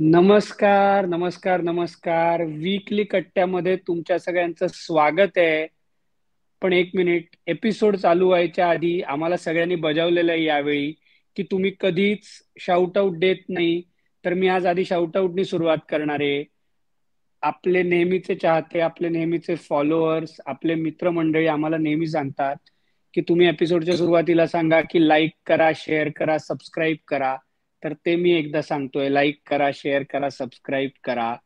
नमस्कार नमस्कार नमस्कार. वीकली कट्ट्यामध्ये तुमच्या सगळ्यांचं स्वागत आहे. पण एक मिनिट एपिसोड चालू व्हायच्या आधी आम्हाला सगळ्यांनी बजावलेलं आहे यावेळी की तुम्ही कधीच शाउट आउट देत नाही. तर मी आज आधी शाउट आउटनी सुरुवात करणार आहे. आपले नेहमीचे चाहते आपले नेहमीचे फॉलोअर्स आपले मित्रमंडळी आम्हाला नेहमी सांगतात की तुम्ही एपिसोडच्या सुरुवातीला सांगा की लाईक करा शेअर करा सबस्क्राईब करा. तर ते मी एकदा सांगतोय. लाईक करा शेअर करा सबस्क्राईब करा.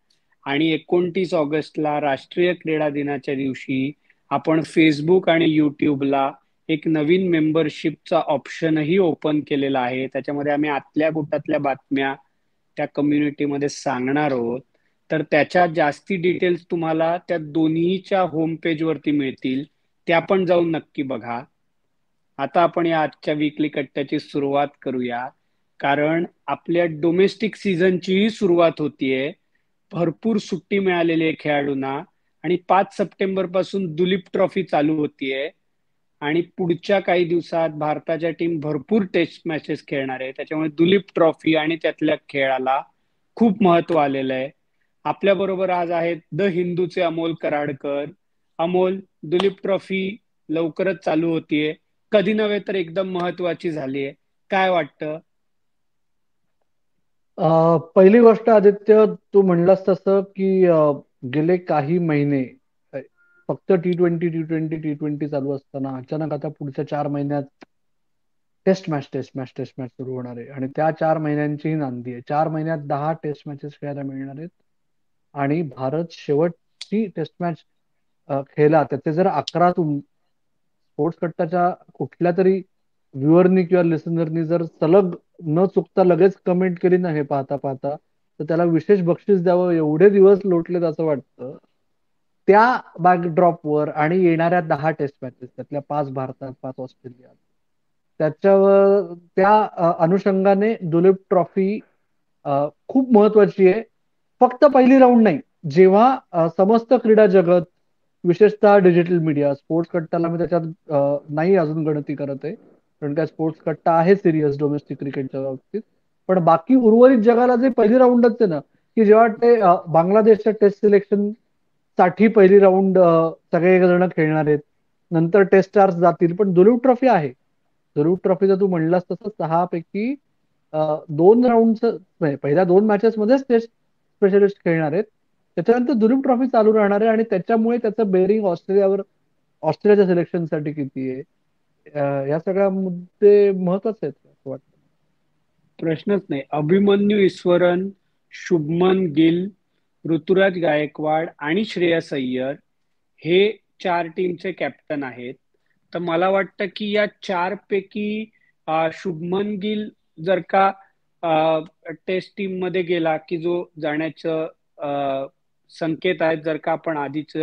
आणि एकोणतीस ऑगस्टला राष्ट्रीय क्रीडा दिनाच्या दिवशी आपण फेसबुक आणि युट्यूबला एक नवीन मेंबरशिपचा ऑप्शनही ओपन केलेला आहे. त्याच्यामध्ये आम्ही आतल्या गुटातल्या बातम्या त्या कम्युनिटीमध्ये सांगणार आहोत. तर त्याच्या जास्ती डिटेल्स तुम्हाला त्या दोन्हीच्या होम पेजवरती मिळतील. त्या पण जाऊन नक्की बघा. आता आपण या आजच्या वीकली कट्ट्याची सुरुवात करूया. कारण आपल्या डोमेस्टिक सीझनचीही सुरुवात होतीये. भरपूर सुट्टी मिळालेली आहे खेळाडूंना. आणि पाच सप्टेंबरपासून दुलीप ट्रॉफी चालू होतीये. आणि पुढच्या काही दिवसात भारताच्या टीम भरपूर टेस्ट मॅचेस खेळणार आहे. त्याच्यामुळे दुलीप ट्रॉफी आणि त्यातल्या खेळाला खूप महत्त्व आलेलं आहे. आपल्या बरोबर आज आहेत द हिंदूचे अमोल कराडकर. अमोल दुलीप ट्रॉफी लवकरच चालू होतीये. कधी नव्हे तर एकदम महत्वाची झालीये. काय वाटतं? पहिली गोष्ट आदित्य तू म्हणलास तसं की गेले काही महिने फक्त T twenty T twenty T twenty चालू असताना अचानक आता पुढच्या चार महिन्यात test match test match test match सुरू होणार आहे. आणि त्या चार महिन्यांचीही नांदी आहे. चार महिन्यात दहा टेस्ट मॅचेस खेळायला मिळणार आहेत. आणि भारत शेवटची टेस्ट मॅच खेळला. त्याचे जर अकरा तुम स्पोर्ट्स कट्टाच्या कुठल्या तरी व्ह्युअरनी किंवा लिसनरनी जर सलग न चुकता लगेच कमेंट केली ना हे पाहता पाहता. तर त्याला विशेष बक्षीस द्यावं एवढे दिवस लोटलेत असं वाटतं. त्या बॅकड्रॉपवर आणि येणाऱ्या दहा टेस्ट मॅचेस त्यातल्या पाच भारतात पाच ऑस्ट्रेलियात. त्याच्यावर त्या अनुषंगाने दुलीप ट्रॉफी खूप महत्वाची आहे. फक्त पहिली राऊंड नाही. जेव्हा समस्त क्रीडा जगत विशेषतः डिजिटल मीडिया स्पोर्ट्स कट्टाला मी त्याच्यात नाही अजून गणती करत आहे. कारण काय स्पोर्ट्स कट्टा आहे सिरियस डोमेस्टिक क्रिकेटच्या बाबतीत. पण बाकी उर्वरित जगाला जे पहिली राऊंड असते ना की जेव्हा ते बांगलादेशच्या टेस्ट सिलेक्शनसाठी पहिली राऊंड सगळे जण खेळणार आहेत. नंतर टेस्ट स्टार्स जातील. पण दुलीव ट्रॉफी आहे. दुलीव ट्रॉफी तू म्हणलास तसं सहा पैकी दोन राऊंड पहिल्या दोन मॅचेस मध्येच टेस्ट स्पेशलिस्ट खेळणार आहेत. त्याच्यानंतर दुलीप ट्रॉफी चालू राहणार आहे आणि त्याच्यामुळे त्याचं बेरिंग ऑस्ट्रेलियावर ऑस्ट्रेलियाच्या सिलेक्शनसाठी किती आहे? या सगळ्या मुद्दे महत्त्वाचे आहेत असं वाटतं. प्रश्नच नाही. अभिमन्यू ईश्वरन शुभमन गिल ऋतुराज गायकवाड आणि श्रेयस अय्यर हे चार टीमचे कॅप्टन आहेत. तर मला वाटतं की या चार पैकी शुभमन गिल जर का टेस्ट टीममध्ये गेला की जो जाण्याचं संकेत आहेत जर का आपण आधीच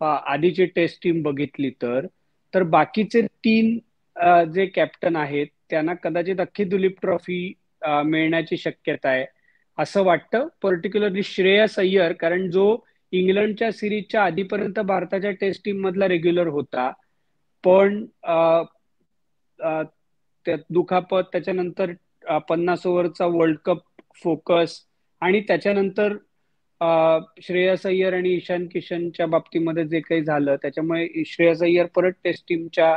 आधीची टेस्ट टीम बघितली तर तर बाकीचे तीन जे कॅप्टन आहेत त्यांना कदाचित अख्खी दुलीप ट्रॉफी मिळण्याची शक्यता आहे असं वाटतं. पर्टिक्युलरली श्रेयस अय्यर कारण जो इंग्लंडच्या सिरीजच्या आधीपर्यंत भारताच्या टेस्ट टीम मधला रेग्युलर होता पण दुखापत त्याच्यानंतर पन्नास ओव्हरचा वर्ल्ड कप फोकस आणि त्याच्यानंतर श्रेयस अय्यर आणि ईशान किशनच्या बाबतीमध्ये जे काही झालं त्याच्यामुळे श्रेयस अय्यर परत टेस्ट टीमच्या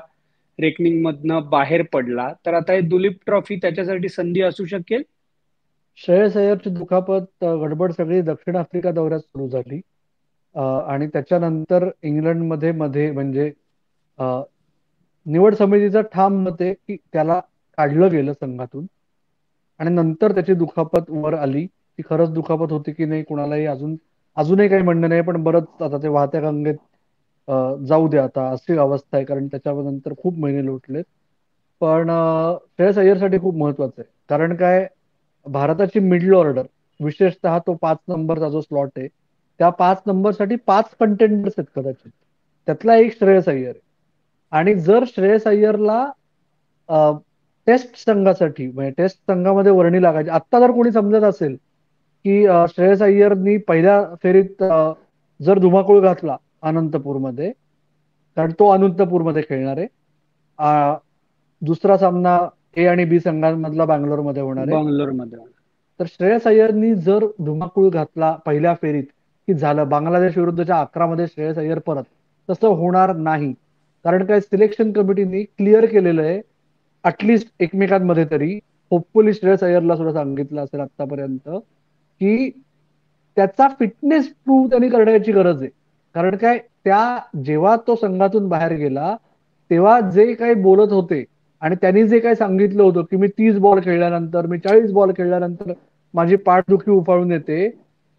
रेकनिंग मधनं बाहेर पडला. तर आता हे दुलीप ट्रॉफी त्याच्यासाठी संधी असू शकेल? श्रेयस अय्यरची दुखापत गडबड सगळी दक्षिण आफ्रिका दौऱ्यात सुरू झाली. आणि त्याच्यानंतर इंग्लंडमध्ये मध्ये म्हणजे निवड समितीचा ठाम मत आहे की त्याला काढलं गेलं संघातून. आणि नंतर त्याची दुखापत वर आली. ती खरंच दुखापत होती की नाही कुणालाही अजून अजूनही काही म्हणणं नाही पण बरंच आता ते वाहत्या गंगेत जाऊ दे आता अशी अवस्था आहे कारण त्याच्यानंतर खूप महिने लोटलेत. पण श्रेयस अय्यरसाठी खूप महत्वाचं आहे. कारण काय भारताची मिडल ऑर्डर विशेषतः तो पाच नंबरचा जो स्लॉट आहे त्या पाच नंबरसाठी पाच कंटेंडर्स आहेत कदाचित. त्यातला एक श्रेयस अय्यर आहे. आणि जर श्रेयस अय्यरला टेस्ट संघासाठी म्हणजे टेस्ट संघामध्ये वर्णी लागायची आत्ता जर कोणी समजत असेल की श्रेयस अय्यरनी पहिल्या फेरीत जर धुमाकूळ घातला अनंतपूरमध्ये कारण तो अनंतपूरमध्ये खेळणार आहे. दुसरा सामना ए आणि बी संघांमधला बँगलोरमध्ये होणार आहे. बँगलोरमध्ये. तर श्रेयस अय्यरनी जर धुमाकूळ घातला पहिल्या फेरीत की झालं बांगलादेश विरुद्धच्या अकरा मध्ये श्रेयस अय्यर परत तसं होणार नाही. कारण काय सिलेक्शन कमिटीने क्लिअर केलेलं आहे अटलिस्ट एकमेकांमध्ये तरी. होपफुली श्रेयस अय्यरला सुद्धा सांगितलं असेल आतापर्यंत की त्याचा फिटनेस प्रूव्ह त्यांनी करण्याची गरज आहे. कारण काय त्या जेव्हा तो संघातून बाहेर गेला तेव्हा जे काही बोलत होते आणि त्यांनी जे काही सांगितलं होतं की मी तीस बॉल खेळल्यानंतर मी चाळीस बॉल खेळल्यानंतर माझी पाठदुखी उफाळून येते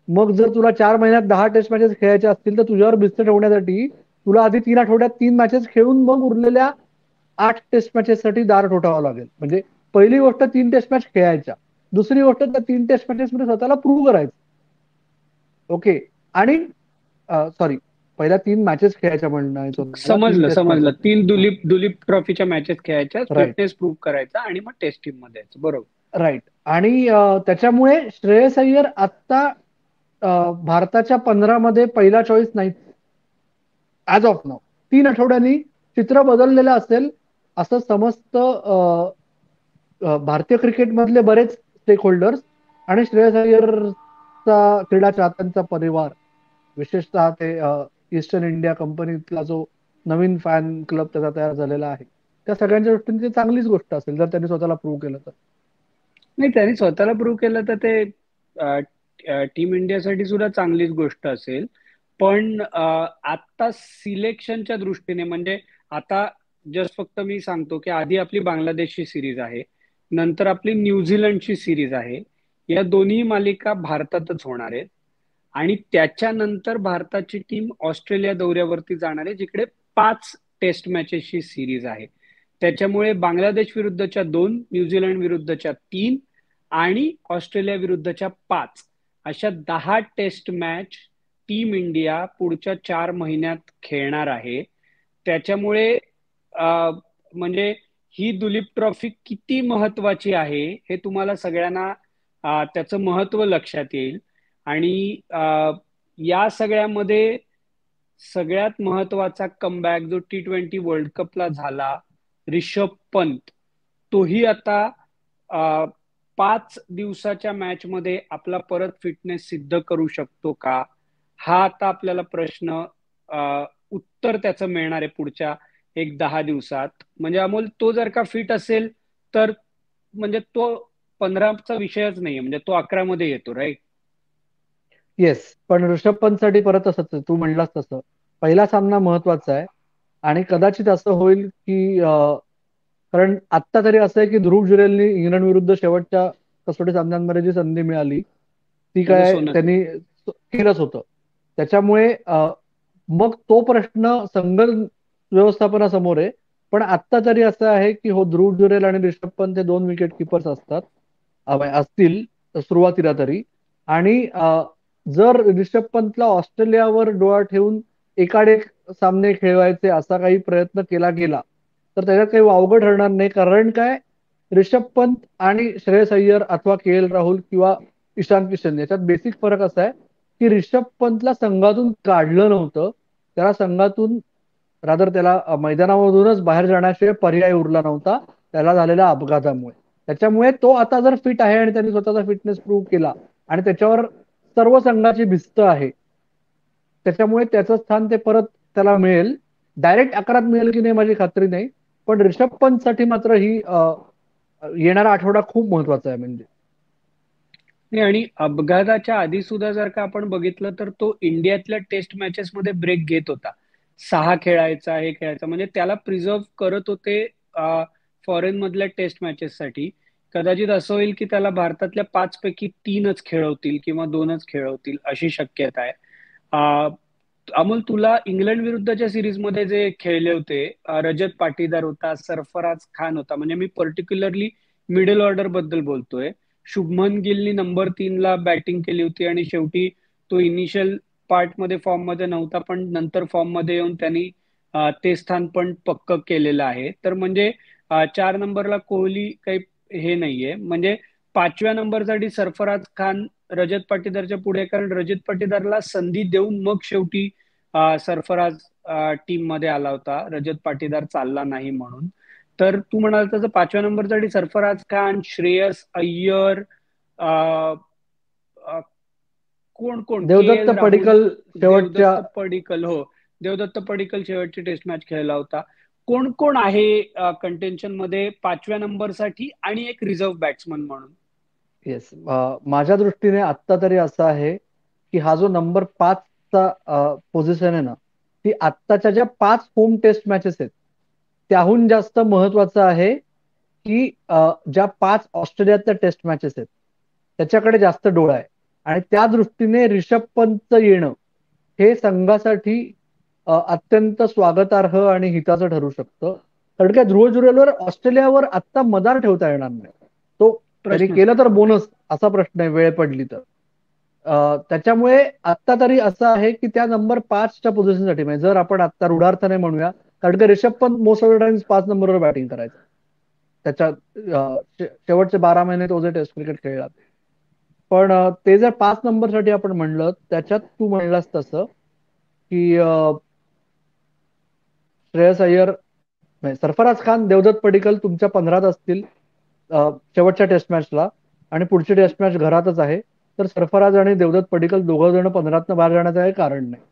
मग जर तुला चार महिन्यात दहा टेस्ट मॅचेस खेळायचे असतील तर तुझ्यावर बिस्त ठेवण्यासाठी तुला आधी तीन आठवड्यात तीन मॅचेस खेळून मग उरलेल्या आठ टेस्ट मॅचेस साठी दार ठोठावं लागेल. म्हणजे पहिली गोष्ट तीन टेस्ट मॅच खेळायच्या. दुसरी गोष्ट त्या तीन टेस्ट मॅचेस मध्ये स्वतःला प्रूव्ह करायचं. ओके आणि सॉरी पहिल्या तीन मॅचेस खेळायच्या म्हणणं समजलं समजलं. तीन दुलीप दुलीप ट्रॉफीच्या मॅचेस खेळायच्या फिटनेस प्रूव्ह करायचा आणि मग टेस्ट टीममध्ये बरोबर. राईट आणि त्याच्यामुळे श्रेयस अय्यर आता भारताच्या पंधरा मध्ये पहिला चॉईस नाही. ऍज ऑफ नाव तीन आठवड्यांनी चित्र बदललेलं असेल असं समस्त भारतीय क्रिकेटमधले बरेच स्टेक होल्डर्स आणि श्रेयस अय्यरचा क्रीडा चाहत्यांचा परिवार. विशेषतः ते ईस्टर्न इंडिया कंपनीतला जो नवीन फॅन क्लब त्याचा तयार झालेला आहे. त्या सगळ्यांच्या दृष्टीने चांगलीच गोष्ट असेल जर त्यांनी स्वतःला प्रूव्ह केलं तर. नाही त्यांनी स्वतःला प्रूव्ह केलं तर ते टीम इंडियासाठी सुद्धा चांगलीच गोष्ट असेल. पण आता सिलेक्शनच्या दृष्टीने म्हणजे आता जस्ट फक्त मी सांगतो की आधी आपली बांगलादेशची सिरीज आहे. नंतर आपली न्यूझीलंडची सिरीज आहे. या दोन्ही मालिका भारतातच होणार आहेत. आणि त्याच्यानंतर भारताची टीम ऑस्ट्रेलिया दौऱ्यावरती जाणार आहे जिकडे पाच टेस्ट मॅचेसची सिरीज आहे. त्याच्यामुळे बांगलादेश विरुद्धच्या दोन न्यूझीलंड विरुद्धच्या तीन आणि ऑस्ट्रेलिया विरुद्धच्या पाच अशा दहा टेस्ट मॅच टीम इंडिया पुढच्या चार महिन्यात खेळणार आहे. त्याच्यामुळे म्हणजे ही दुलीप ट्रॉफी किती महत्वाची आहे हे तुम्हाला सगळ्यांना त्याचं महत्त्व लक्षात येईल. आणि या सगळ्यामध्ये सगळ्यात महत्त्वाचा कमबॅक जो टी ट्वेंटी वर्ल्ड कपला झाला रिषभ पंत तोही आता पाच दिवसाच्या मॅच मध्ये आपला परत फिटनेस सिद्ध करू शकतो का? हा आता आपल्याला प्रश्न उत्तर त्याचं मिळणार आहे पुढच्या एक दहा दिवसात. म्हणजे अमोल तो जर का फिट असेल तर म्हणजे तो पंधराचा विषयच नाहीये. म्हणजे तो अकरा मध्ये येतो राईट येस पण ऋषभ पंतसाठी परत असंच तू म्हणलास तसं. पहिला सामना महत्त्वाचा आहे. आणि कदाचित असं होईल की कारण आत्ता तरी असं आहे की ध्रुव जुरेलनी इंग्लंड विरुद्ध शेवटच्या कसोटी सामन्यांमध्ये जी संधी मिळाली ती काय त्यांनी केलंच होतं. त्याच्यामुळे मग तो प्रश्न संघ व्यवस्थापनासमोर आहे. पण आत्ता तरी असं आहे की हो ध्रुव जुरेल आणि रिषभ पंत हे दोन विकेट किपर्स असतात. म्हणजे असतील सुरुवातीला तरी. आणि जर रिषभ पंतला ऑस्ट्रेलियावर डोळा ठेवून एकाडेक सामने खेळवायचे असा काही प्रयत्न केला गेला तर त्याच्यात काही वावगं ठरणार नाही. कारण काय? रिषभ पंत आणि श्रेयस अय्यर अथवा के एल राहुल किंवा ईशान किशन याच्यात बेसिक फरक असा आहे की रिषभ पंतला संघातून काढलं नव्हतं. त्याला संघातून रादर त्याला मैदानामधूनच बाहेर जाण्याशिवाय पर्याय उरला नव्हता. त्याला झालेल्या अपघातामुळे. त्याच्यामुळे तो आता जर फिट आहे आणि त्यांनी स्वतःचा फिटनेस प्रूव्ह केला आणि त्याच्यावर सर्व संघाची भिस्त आहे त्याच्यामुळे त्याचं स्थान ते परत त्याला मिळेल. डायरेक्ट अकरात मिळेल की नाही माझी खात्री नाही. पण रिषभ पंत साठी मात्र ही येणारा आठवडा खूप महत्त्वाचा आहे म्हणजे. आणि अपघाताच्या आधी सुद्धा जर का आपण बघितलं तर तो इंडियातल्या टेस्ट मॅचेस मध्ये ब्रेक घेत होता. सहा खेळायचा हे खेळायचा. म्हणजे त्याला प्रिझर्व करत होते फॉरेन मधल्या टेस्ट मॅचेस साठी. कदाचित असं होईल की त्याला भारतातल्या पाच पैकी तीनच खेळवतील किंवा दोनच खेळवतील अशी शक्यता आहे. अमोल तुला इंग्लंड विरुद्धच्या सिरीजमध्ये जे खेळले होते रजत पाटीदार होता सरफराज खान होता. म्हणजे मी पर्टिक्युलरली मिडल ऑर्डरबद्दल बोलतोय. शुभमन गिलनी नंबर तीनला बॅटिंग केली होती आणि शेवटी तो इनिशियल पार्टमध्ये फॉर्ममध्ये नव्हता पण नंतर फॉर्ममध्ये येऊन त्यांनी ते स्थान पण पक्क केलेलं आहे. तर म्हणजे चार नंबरला कोहली काही हे नाहीये. म्हणजे पाचव्या नंबरसाठी सरफराज खान रजत पाटीदारच्या पुढे कारण रजत पाटीदारला संधी देऊन मग शेवटी सरफराज टीममध्ये आला होता. रजत पाटीदार चालला नाही म्हणून. तर तू म्हणाल तसं पाचव्या नंबरसाठी सरफराज खान श्रेयस अय्यर कोण कोण? देवदत्त पडिकल शेवटच्या पडिकल हो. देवदत्त पडिकल शेवटची टेस्ट मॅच खेळला होता. कोण कोण आहे कंटेन्शनमध्ये पाचव्या नंबरसाठी आणि एक रिझर्व्ह बॅट्समन म्हणून? येस माझ्या दृष्टीने आत्ता तरी असं आहे की हा जो नंबर पाचचा पोझिशन आहे ना ती आत्ताच्या ज्या पाच होम टेस्ट मॅचेस आहेत त्याहून जास्त महत्वाचं आहे की ज्या पाच ऑस्ट्रेलियातल्या टेस्ट मॅचेस आहेत त्याच्याकडे जास्त डोळा आहे. आणि त्या दृष्टीने रिषभ पंत येणं हे संघासाठी अत्यंत स्वागतार्ह आणि हिताचं ठरू शकतं. कारण काय ध्रुव जुरेलवर ऑस्ट्रेलियावर आत्ता मदार ठेवता येणार नाही. तो तरी केलं तर बोनस असा प्रश्न आहे वेळ पडली तर. त्याच्यामुळे आत्ता तरी असं आहे की त्या नंबर पाचच्या पोझिशनसाठी म्हणजे जर आपण आत्ता रुढार्थाने म्हणूया कारण का Rishabh Pant most of the times पाच नंबरवर बॅटिंग करायचं. त्याच्या शेवटचे बारा महिने तो जे टेस्ट क्रिकेट खेळला. पण ते जर पाच नंबरसाठी आपण म्हणलं त्याच्यात तू म्हणलास तसं की श्रेयस अय्यर सरफराज खान देवदत्त पडिकल तुमच्या पंधरात असतील शेवटच्या टेस्ट मॅचला आणि पुढची टेस्ट मॅच घरातच आहे तर सरफराज आणि देवदत्त पडिकल दोघं जण पंधरात बाहेर जाण्याचं काही कारण नाही.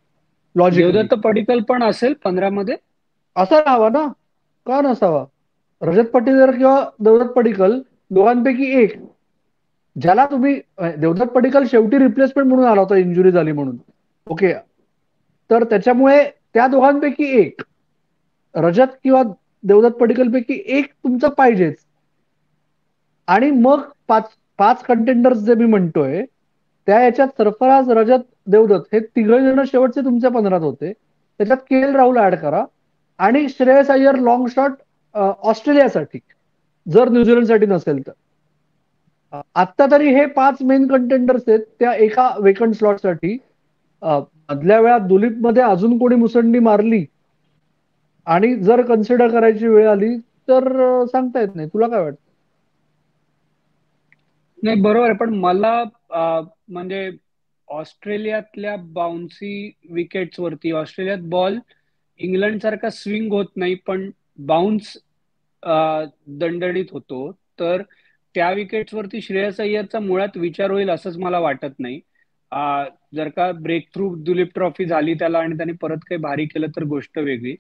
लॉजिक देवदत्त पडिकल पण असेल पंधरा मध्ये असायला हवा ना. का नसावा? रजत पटीदार किंवा देवदत्त पडिकल दोघांपैकी एक. ज्याला तुम्ही देवदत्त पडिकल शेवटी रिप्लेसमेंट म्हणून आला होता इंजुरी झाली म्हणून. ओके तर त्याच्यामुळे त्या दोघांपैकी एक रजत किंवा देवदत्त पडिकल पैकी एक तुमचं पाहिजेच. आणि मग पाच पाच कंटेंडर्स जे मी म्हणतोय त्या याच्यात सरफराज रजत देवदत्त हे तिघ जण शेवटचे तुमच्या पंधरात होते. त्याच्यात के एल राहुल ऍड करा. आणि श्रेयस अय्यर लॉंग शॉट ऑस्ट्रेलियासाठी जर न्यूझीलंडसाठी नसेल तर. आत्ता तरी हे पाच मेन कंटेंडर्स आहेत त्या एका वेकंट स्लॉटसाठी मधल्या वेळात दुलीपमध्ये अजून कोणी मुसंडी मारली आणि जर कन्सिडर करायची वेळ आली तर सांगता येत नाही. तुला काय वाटतं? नाही बरोबर आहे. पण मला म्हणजे ऑस्ट्रेलियातल्या बाउन्सी विकेट्स वरती ऑस्ट्रेलियात बॉल इंग्लंड सारखा स्विंग होत नाही पण बाउन्स दणदणीत होतो. तर त्या विकेट्सवरती श्रेयस अय्यरचा मुळात विचार होईल असंच मला वाटत नाही. जर का ब्रेक थ्रू दुलीप ट्रॉफी झाली त्याला आणि त्याने परत काही भारी केलं तर गोष्ट वेगळी.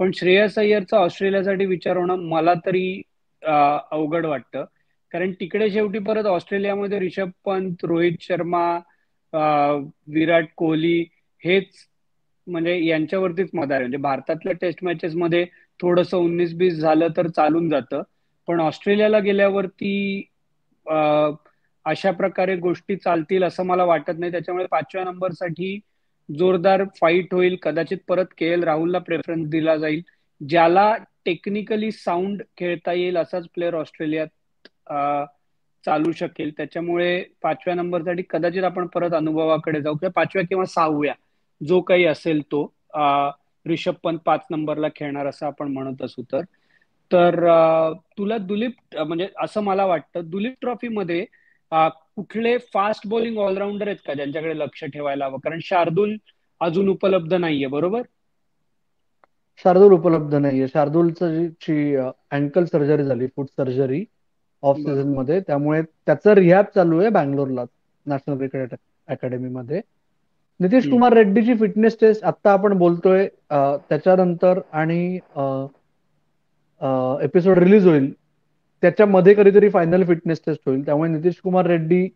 पण श्रेयस अय्यरचा ऑस्ट्रेलियासाठी विचार होणं मला तरी अवघड वाटतं. कारण तिकडे शेवटी परत ऑस्ट्रेलियामध्ये रिषभ पंत रोहित शर्मा विराट कोहली हेच म्हणजे यांच्यावरतीच मदार म्हणजे भारतातल्या टेस्ट मॅचेस मध्ये थोडस उन्नीस बीस झालं तर चालून जातं. पण ऑस्ट्रेलियाला गेल्यावरती अशा प्रकारे गोष्टी चालतील असं मला वाटत नाही. त्याच्यामुळे पाचव्या नंबरसाठी जोरदार फाईट होईल. कदाचित परत के एल राहुलला प्रेफरन्स दिला जाईल ज्याला टेक्निकली साऊंड खेळता येईल असाच प्लेअर ऑस्ट्रेलियात चालू शकेल. त्याच्यामुळे पाचव्या नंबरसाठी कदाचित आपण परत अनुभवाकडे जाऊ किंवा पाचव्या किंवा सहाव्या जो काही असेल तो रिषभ पंत पाच नंबरला खेळणार असं आपण म्हणत असू तर. तर तुला दुलीप म्हणजे असं मला वाटतं दुलीप ट्रॉफीमध्ये कुठले फास्ट बॉलिंग ऑलराऊंडर आहेत का ज्यांच्याकडे लक्ष ठेवायला हवं? कारण शार्दूल अजून उपलब्ध नाहीये बरोबर? शार्दूल उपलब्ध नाहीये. शार्दूलची अँकल सर्जरी झाली फूट सर्जरी ऑफ सीझनमध्ये त्यामुळे त्याचं रिहॅब चालू आहे बँगलोरला नॅशनल क्रिकेट अकॅडमीमध्ये नितीश कुमार रेड्डीची फिटनेस टेस्ट आता आपण बोलतोय त्याच्यानंतर आणि एपिसोड रिलीज होईल. त्याच्यामध्ये कधीतरी फायनल फिटनेस टेस्ट होईल. त्यामुळे नितीश कुमार रेड्डी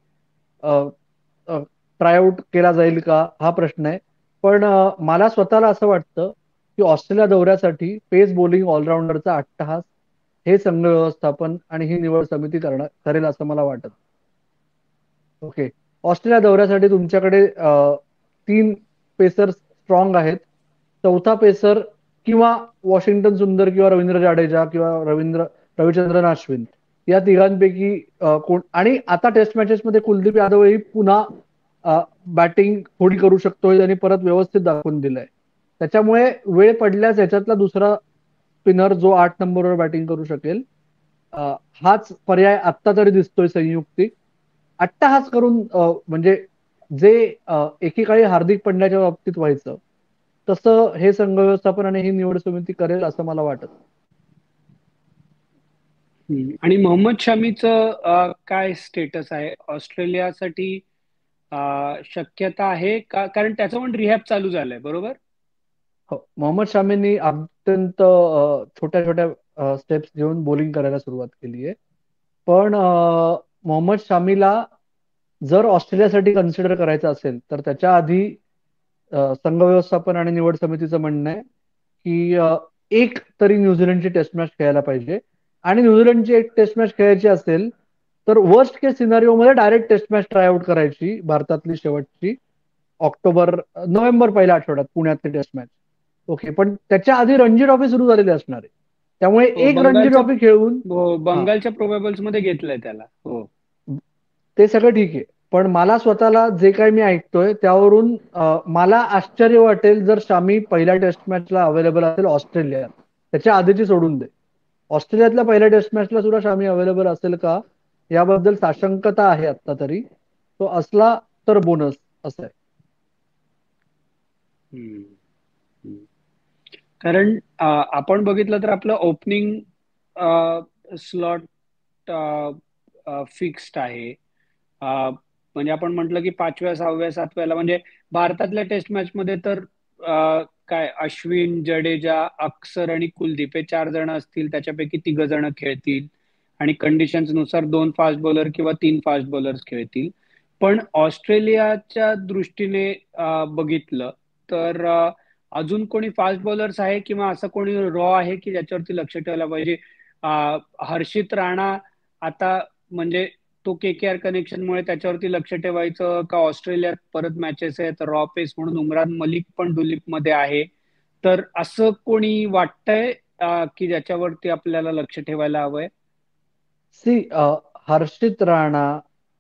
ट्रायआउट केला जाईल का? हा प्रश्न आहे. पण मला स्वतःला असं वाटतं की ऑस्ट्रेलिया दौऱ्यासाठी पेस बॉलिंग ऑलराऊंडरचा अट्टहास हे संघ व्यवस्थापन आणि ही निवड समिती करणार करेल असं मला वाटत. ओके ऑस्ट्रेलिया दौऱ्यासाठी तुमच्याकडे तीन पेसर स्ट्रॉंग आहेत. चौथा पेसर किंवा वॉशिंग्टन सुंदर किंवा रवींद्र जाडेजा किंवा रवींद्र रविचंद्रन अश्विन या तिघांपैकी कोण आणि आता टेस्ट मॅचेस मध्ये कुलदीप यादवही पुन्हा बॅटिंग थोडी करू शकतो आणि परत व्यवस्थित दाखवून दिलंय. त्याच्यामुळे वेळ पडल्यास याच्यातला दुसरा स्पिनर जो आठ नंबरवर बॅटिंग करू शकेल हाच पर्याय आत्ता तरी दिसतोय संयुक्तिक अट्टाहास करून म्हणजे जे एकेकाळी हार्दिक पंड्याच्या बाबतीत व्हायचं तसं हे संघ व्यवस्थापन आणि ही निवड समिती करेल असं मला वाटत. आणि मोहम्मद शमीचं काय स्टेटस आहे? ऑस्ट्रेलियासाठी शक्यता आहे का? कारण त्याचं पण रिहॅब चालू झालंय बरोबर? हो. मोहम्मद शामींनी अत्यंत छोट्या छोट्या स्टेप्स घेऊन बॉलिंग करायला सुरुवात केली आहे. पण मोहम्मद शामीला जर ऑस्ट्रेलियासाठी कन्सिडर करायचं असेल तर त्याच्या आधी संघ व्यवस्थापन आणि निवड समितीचं म्हणणं आहे की एक तरी न्यूझीलंडची टेस्ट मॅच खेळायला पाहिजे. आणि न्यूझीलंडची एक टेस्ट मॅच खेळायची असेल तर वर्स्ट केस सिनारिओ मध्ये direct test match try out करायची भारतातली शेवटची ऑक्टोबर नोव्हेंबर पहिल्या आठवड्यात पुण्यातली टेस्ट मॅच ओके पण त्याच्या आधी रणजी ट्रॉफी सुरू झालेली असणार आहे. त्यामुळे हो एक रणजी ट्रॉफी खेळून हा बंगालच्या प्रोबेबल्समध्ये घेतलंय त्याला. हो. ते सगळं ठीक आहे. पण मला स्वतःला जे काही मी ऐकतोय त्यावरून मला आश्चर्य वाटेल जर शामी पहिल्या टेस्ट मॅचला अवेलेबल असेल ऑस्ट्रेलियात. त्याच्या आधीची सोडून दे. ऑस्ट्रेलियातल्या पहिल्या टेस्ट मॅचला सुद्धा शामी अवेलेबल असेल का? याबद्दल साशंकता आहे आता तरी. तो असला तर बोनस असं आहे. कारण आपण बघितलं तर आपलं ओपनिंग स्लॉट फिक्स्ड आहे. म्हणजे आपण म्हटलं की पाचव्या सहाव्या सातव्याला म्हणजे भारतातल्या टेस्ट मॅच मध्ये तर काय अश्विन जडेजा अक्षर आणि कुलदीप हे चार जण असतील. त्याच्यापैकी तिघ जण खेळतील. आणि कंडिशन्सनुसार दोन फास्ट बॉलर किंवा तीन फास्ट बॉलर्स खेळतील. पण ऑस्ट्रेलियाच्या दृष्टीने बघितलं तर अजून कोणी फास्ट बॉलर्स आहे किंवा असं कोणी रॉ आहे की ज्याच्यावरती लक्ष ठेवायला पाहिजे? हर्षित राणा आता म्हणजे तो के के आर कनेक्शनमुळे त्याच्यावरती लक्ष ठेवायचं का ऑस्ट्रेलियात परत मॅचेस आहेत? रॉ पेस म्हणून उमरान मलिक पण दुलीपमध्ये आहे. तर असं कोणी वाटतंय की ज्याच्यावरती आपल्याला लक्ष ठेवायला हवंय? सी हर्षित राणा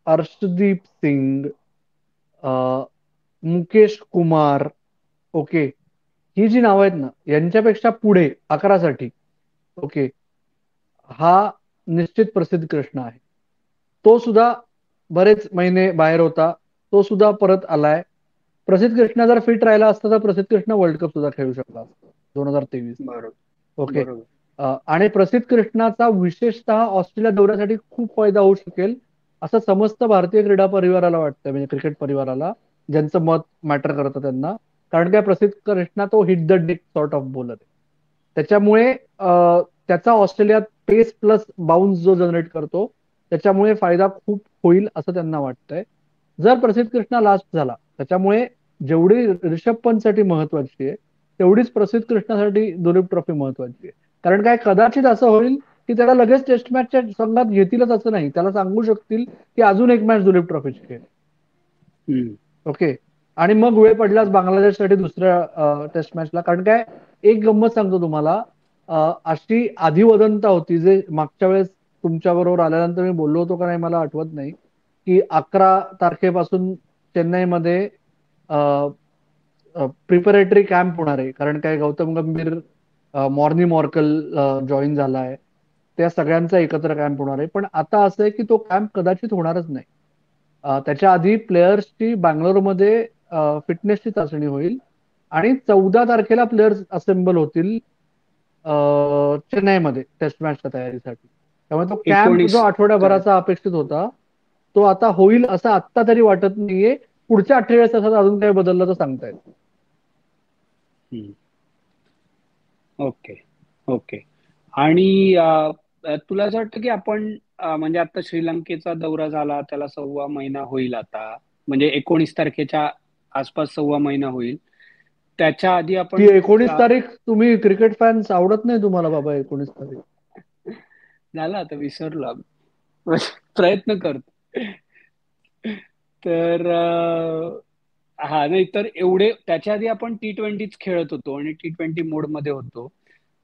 हर्षदीप सिंग मुकेश कुमार ओके ही जी नावं आहेत ना यांच्यापेक्षा पुढे अकरासाठी ओके हा निश्चित प्रसिद्ध कृष्ण आहे. तो सुद्धा बरेच महिने बाहेर होता. तो सुद्धा परत आलाय. प्रसिद्ध कृष्णा जर फिट राहिला असता तर प्रसिद्ध कृष्णा वर्ल्ड कप सुद्धा खेळू शकला असता. दोन हजार तेवीस. ओके. आणि प्रसिद्ध कृष्णाचा विशेषतः ऑस्ट्रेलिया दौऱ्यासाठी खूप फायदा होऊ शकेल असं समस्त भारतीय क्रीडा परिवाराला वाटतं म्हणजे क्रिकेट परिवाराला ज्यांचं मत मॅटर करतं त्यांना. कारण काय प्रसिद्ध कृष्णा तो hit the deck sort of bowler आहे. त्याच्यामुळे त्याचा ऑस्ट्रेलियात पेस प्लस बाउन्स जो जनरेट करतो त्याच्यामुळे फायदा खूप होईल असं त्यांना वाटतंय. जर प्रसिद्ध कृष्णा लास्ट झाला त्याच्यामुळे जेवढी रिषभ पंतसाठी महत्वाची आहे तेवढीच प्रसिद्ध कृष्णासाठी दुलीप ट्रॉफी महत्वाची आहे. कारण काय कदाचित असं होईल की त्याला लगेच टेस्ट मॅचच्या संघात घेतीलच असं नाही. त्याला सांगू शकतील की अजून एक मॅच दुलीप ट्रॉफीची खेळ. ओके. आणि मग वेळ पडल्यास बांगलादेशसाठी दुसऱ्या टेस्ट मॅचला कारण काय एक गंमत सांगतो तुम्हाला अशी आधी वदंता होती जे मागच्या वेळेस तुमच्या बरोबर आल्यानंतर मी बोललो होतो का नाही मला आठवत नाही. की अकरा तारखेपासून चेन्नईमध्ये प्रिपरेटरी कॅम्प होणार आहे. कारण काय गौतम गंभीर मॉर्नी मॉर्कल जॉईन झाला आहे त्या सगळ्यांचा एकत्र कॅम्प होणार आहे. पण आता असं आहे की तो कॅम्प कदाचित होणारच नाही. त्याच्या आधी प्लेयर्सची बँगलोरमध्ये फिटनेसची चाचणी होईल. आणि चौदा तारखेला प्लेयर्स असेंबल होतील चेन्नईमध्ये टेस्ट मॅचच्या तयारीसाठी. त्यामुळे तो कॅम्प जो आठवड्याभराचा अपेक्षित होता तो आता होईल असं आत्ता तरी वाटत नाहीये. पुढच्या अठ्ठेचाळीस तासात अजून काही बदललं तर सांगता हम्म. Okay okay. आणि तुला असं वाटतं की आपण म्हणजे आता श्रीलंकेचा दौरा झाला त्याला सव्वा महिना होईल आता. म्हणजे एकोणीस तारखेच्या आसपास सव्वा महिना होईल. त्याच्या आधी आपण एकोणीस तारीख तुम्ही क्रिकेट फॅन्स आवडत नाही तुम्हाला बाबा एकोणीस तारीख. झालं आता विसरलो प्रयत्न करतो. तर हा नाही तर एवढे त्याच्या आधी आपण टी ट्वेंटीच खेळत होतो आणि टी ट्वेंटी मोडमध्ये होतो.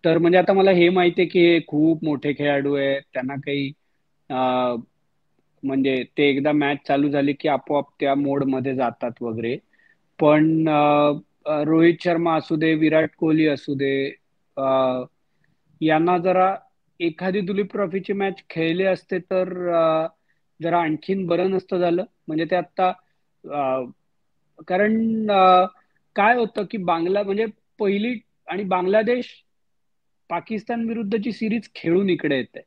तर म्हणजे आता मला हे माहिती आहे की हे खूप मोठे खेळाडू आहेत त्यांना काही म्हणजे ते एकदा मॅच चालू झाली की आपोआप त्या मोडमध्ये जातात वगैरे. पण रोहित शर्मा असू दे विराट कोहली असू दे यांना जरा एखादी दुलीप ट्रॉफीची मॅच खेळले असते तर जरा आणखीन बरं नसतं झालं. म्हणजे ते आता कारण काय होतं की बांगला म्हणजे पहिली आणि बांगलादेश पाकिस्तान विरुद्धची सिरीज खेळून इकडे येते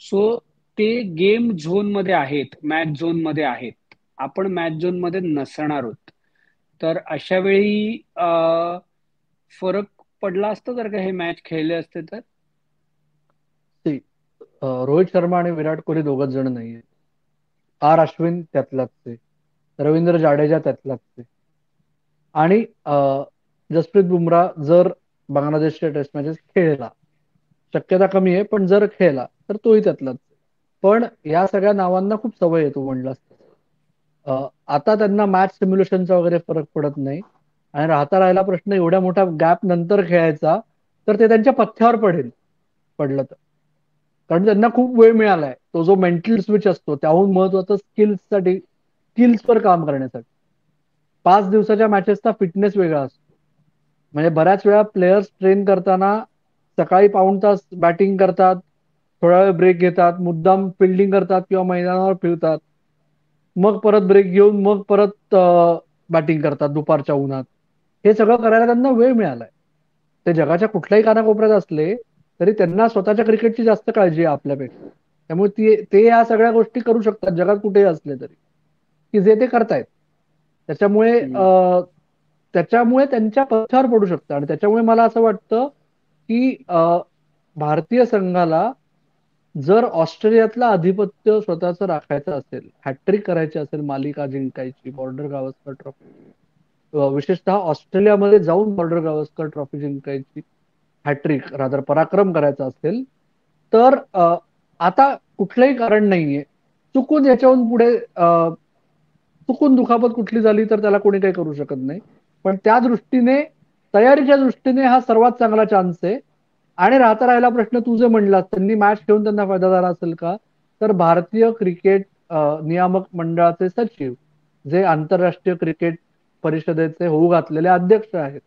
सो ते गेम झोनमध्ये आहेत मॅच झोनमध्ये आहेत. आपण मॅच झोनमध्ये नसणार आहोत. तर अशा वेळी फरक पडला असता जर का हे मॅच खेळले असते तर? रोहित शर्मा आणि विराट कोहली दोघच जण नाहीये. आर अश्विन त्यातलाच ते रवींद्र जाडेजा त्यातलाच ते आणि जसप्रीत बुमराह जर बांगलादेशच्या टेस्ट मॅचेस खेळला शक्यता कमी आहे पण जर खेळला तर तोही त्यातलाच पण या सगळ्या नावांना खूप सवय आहे तू म्हणलास. आता त्यांना मॅच सिम्युलेशनचा वगैरे फरक पडत नाही. आणि राहता राहिला प्रश्न एवढ्या मोठा गॅप नंतर खेळायचा तर ते त्यांच्या पथ्यावर पडेल. पडलं तर. कारण त्यांना खूप वेळ मिळालाय. तो जो मेंटल स्विच असतो त्याहून महत्त्वाचा स्किल्ससाठी स्किल्सवर काम करण्यासाठी. पाच दिवसाच्या मॅचेसचा फिटनेस वेगळा असतो. म्हणजे बऱ्याच वेळा प्लेयर्स ट्रेन करताना सकाळी पाऊण तास बॅटिंग करतात थोडा वेळ ब्रेक घेतात मुद्दाम फिल्डिंग करतात किंवा मैदानावर फिरतात. मग परत ब्रेक घेऊन मग परत बॅटिंग करतात दुपारच्या उन्हात. हे सगळं करायला त्यांना वेळ मिळालाय. ते जगाच्या कुठल्याही कानाकोपऱ्यात असले तरी त्यांना स्वतःच्या क्रिकेटची जास्त काळजी आहे आपल्यापेक्षा. त्यामुळे ती ते या सगळ्या गोष्टी करू शकतात जगात कुठेही असले तरी. की जे ते करतायत. त्याच्यामुळे त्याच्यामुळे त्यांच्या पथ्यावर पडू शकतं. आणि त्याच्यामुळे मला असं वाटतं की भारतीय संघाला जर ऑस्ट्रेलियातलं आधिपत्य स्वतःच राखायचं असेल हॅट्रिक करायची असेल मालिका जिंकायची बॉर्डर गावस्कर ट्रॉफी विशेषतः ऑस्ट्रेलियामध्ये जाऊन बॉर्डर गावस्कर ट्रॉफी जिंकायची हॅट्रिक रादर पराक्रम करायचा असेल तर आता कुठलंही कारण नाहीये. चुकून याच्याहून पुढे चुकून दुखापत कुठली झाली तर त्याला कोणी काही करू शकत नाही. पण त्या दृष्टीने तयारीच्या दृष्टीने हा सर्वात चांगला चान्स आहे. आणि राहता राहिला प्रश्न तू जे म्हणलास त्यांनी मॅच ठेवून त्यांना फायदा झाला असेल का? तर भारतीय क्रिकेट नियामक मंडळाचे सचिव जे आंतरराष्ट्रीय क्रिकेट परिषदेचे होऊ घातलेले अध्यक्ष आहेत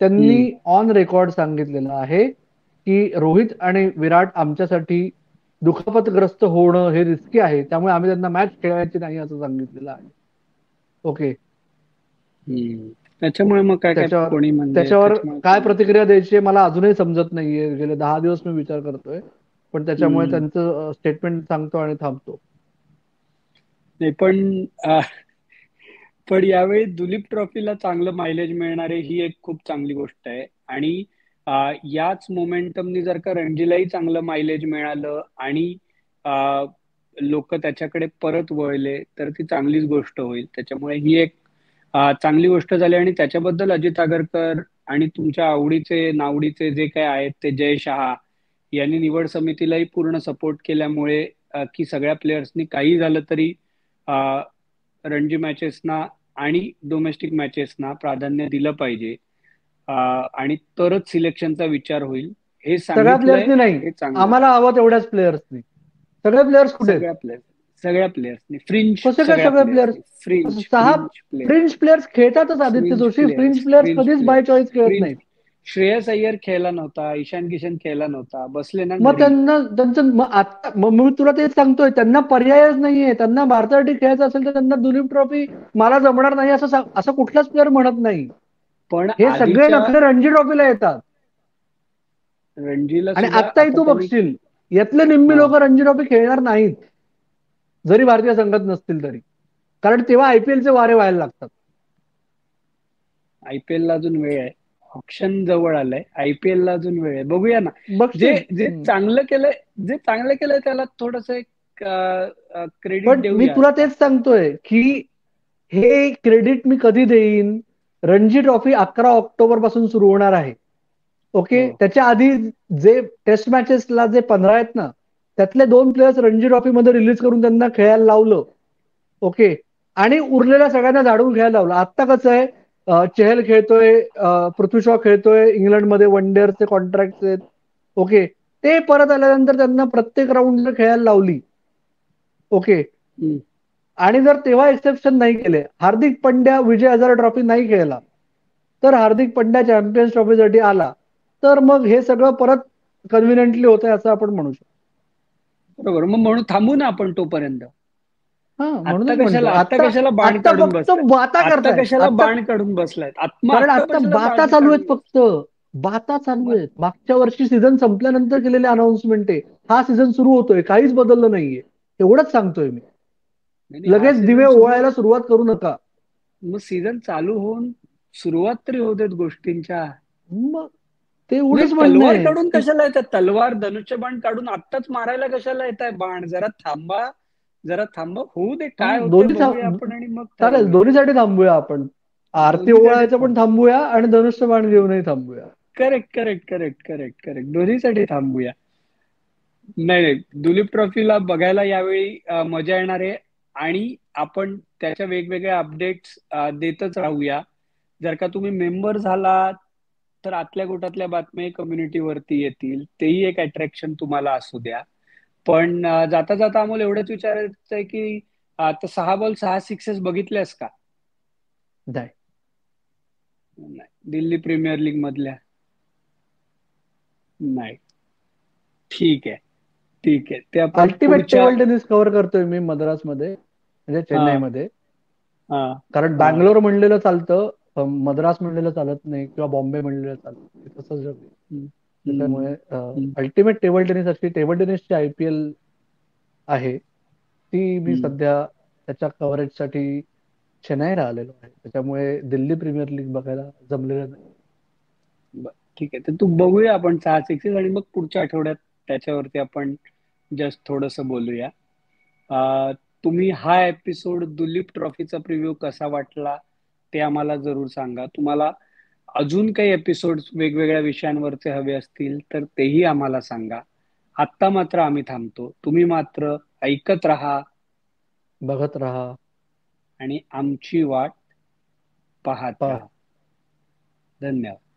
त्यांनी ऑन रेकॉर्ड सांगितलेलं आहे की रोहित आणि विराट आमच्यासाठी दुखापतग्रस्त होणं हे रिस्की आहे. त्यामुळे आम्ही त्यांना मॅच खेळायची नाही असं सांगितलेलं आहे. ओके त्याच्यामुळे मग काय त्याच्यावर त्याच्यावर काय प्रतिक्रिया द्यायची मला अजूनही समजत नाहीये. गेले दहा दिवस मी विचार करतोय. पण त्याच्यामुळे त्यांचं स्टेटमेंट सांगतो आणि थांबतो. नाही पण पण यावेळी दुलीप ट्रॉफीला चांगलं मायलेज मिळणारे ही एक खूप चांगली गोष्ट आहे. आणि याच मोमेंटमनी जर का रणजीलाही चांगलं मायलेज मिळालं आणि लोक त्याच्याकडे परत वळले तर ती चांगलीच गोष्ट होईल. त्याच्यामुळे ही एक चांगली गोष्ट झाली आणि त्याच्याबद्दल अजित आगरकर आणि तुमच्या आवडीचे नावडीचे जे काय आहेत ते जय शहा यांनी निवड समितीलाही पूर्ण सपोर्ट केल्यामुळे की सगळ्या प्लेयर्सनी काही झालं तरी रणजी मॅचेसना आणि डोमेस्टिक मॅचेसना प्राधान्य दिलं पाहिजे. आणि तरच सिलेक्शनचा विचार होईल. हे सगळ्या प्लेयर्सनी नाही. आम्हाला हवं तेवढ्याच प्लेयर्सनी सगळे प्लेयर्स कुठे? सगळ्या प्लेयर्स सगळ्या प्लेयर्सनी फ्रिंच सगळे प्लेयर्स सहा फ्रिंच प्लेयर्स खेळतातच आदित्य जोशी. फ्रिंच प्लेयर्स कधीच बाय चॉईस खेळत नाही श्रेयस अय्यर खेळला नव्हता ईशान किशन खेळला नव्हता बसले ना मग त्यांना त्यांचं आता मी तुला तेच सांगतोय त्यांना पर्यायच नाहीये त्यांना भारतासाठी खेळायचं असेल तर त्यांना दुलीप ट्रॉफी मला जमणार नाही असं असं कुठलाच प्लेअर म्हणत नाही. पण हे सगळे नखरे रणजी ट्रॉफीला येतात. रणजीला आणि आत्ताही तू बघशील यातले निम्मी लोक रणजी ट्रॉफी खेळणार नाहीत जरी भारतीय संघात नसतील तरी. कारण तेव्हा आयपीएलचे वारे व्हायला लागतात. आयपीएल ला अजून वेळ आहे. ऑप्शन जवळ आलंय. आयपीएल ला अजून वेळ आहे. बघूया ना. जे जे चांगलं केलंय जे चांगलं केलंय त्याला थोडस एक क्रेडिट मी तुला तेच सांगतोय की हे क्रेडिट मी कधी देईन? रणजी ट्रॉफी अकरा ऑक्टोबरपासून सुरू होणार आहे. ओके? हो. त्याच्या आधी जे टेस्ट मॅचेसला जे पंधरा आहेत ना त्यातले दोन प्लेयर्स रणजी ट्रॉफी मध्ये रिलीज करून त्यांना खेळायला लावलं. ओके? आणि उरलेल्या सगळ्यांना झाडून खेळायला लावलं. आता कसं आहे चेहल खेळतोय पृथ्वी शॉ खेळतोय इंग्लंडमध्ये वन डेअरचे कॉन्ट्रॅक्ट आहेत. ओके ते परत आल्यानंतर त्यांना प्रत्येक राऊंड खेळायला लावली. ओके आणि जर तेव्हा एक्सेप्शन नाही केले हार्दिक पंड्या विजय हजार ट्रॉफी नाही खेळला तर हार्दिक पंड्या चॅम्पियन्स ट्रॉफीसाठी आला तर मग हे सगळं परत कन्व्हिनियंटली होत आहे असं आपण म्हणू शकतो. बरोबर. मग म्हणून थांबू ना आपण तोपर्यंत. आता कशाला आता कशाला बाण काढून बाता कशाला बाण काढून बसलाय कारण आता बाता चालू आहेत फक्त. बाता चालू आहेत. मागच्या वर्षी सीझन संपल्यानंतर केलेले अनाउन्समेंट आहे. हा सीझन सुरू होतोय. काहीच बदललं नाहीये. एवढंच सांगतोय मी. लगेच दिवे ओवाळायला सुरुवात करू नका. मग सीझन चालू होऊन सुरुवात तरी होऊ देत गोष्टींच्या. मग ते एवढंच म्हणणं तलवार काढून कशाला येतात? तलवार धनुष्यबाण काढून आत्ताच मारायला कशाला येत आहे बाण जरा थांबा. जरा थांबा. होऊ दे काय आपण आणि मग चालेल दोन्हीसाठी थांबूया आपण. आरती ओवाळायचं पण थांबूया आणि धनुष्यबाण घेऊनही थांबूया. Correct correct correct correct correct. दोन्हीसाठी थांबूया. नाही नाही. दुलीप ट्रॉफीला बघायला यावेळी मजा येणार आहे. आणि आपण त्याच्या वेगवेगळ्या अपडेट्स देतच राहूया. जर का तुम्ही मेंबर झालात तर आतल्या गोटातल्या बातम्या कम्युनिटीवरती येतील. तेही एक अट्रॅक्शन तुम्हाला असू द्या. पण जाता जाता आम्हाला एवढंच विचारायचं आहे की आता सहा बॉल सहा सिक्सेस बघितल्यास का? नाही. नाही. दिल्ली प्रीमियर लीग मधल्या? नाही. ठीक आहे. ठीक आहे. ते आपण टेनिस कव्हर करतोय मी मद्रासमध्ये म्हणजे चेन्नईमध्ये. कारण बँगलोर म्हणलेलं चालतं मद्रास म्हणलेलं चालत नाही किंवा बॉम्बे म्हणलेलं चालत. नाही हम्म. अल्टिमेट टेबल टेनिस अशी टेबल टेनिसची आय पी एल आहे. ती मी. सध्या त्याच्या कव्हरेजसाठी चेन्नईला आलेलो आहे. त्याच्यामुळे दिल्ली प्रीमियर लीग बघायला जमलेलं नाही. ठीक आहे. तर तू बघूया आपण सहा सिक्सेस आणि मग पुढच्या आठवड्यात त्याच्यावरती आपण जस्ट थोडस बोलूया. तुम्ही हा एपिसोड दुलीप ट्रॉफीचा प्रिव्ह्यू कसा वाटला ते आम्हाला जरूर सांगा. तुम्हाला अजून काही एपिसोड वेगवेगळ्या विषयांवरचे हवे असतील तर तेही आम्हाला सांगा. आत्ता मात्र आम्ही थांबतो. तुम्ही मात्र ऐकत राहा. बघत राहा. आणि आमची वाट पाहत पहा. राहा धन्यवाद.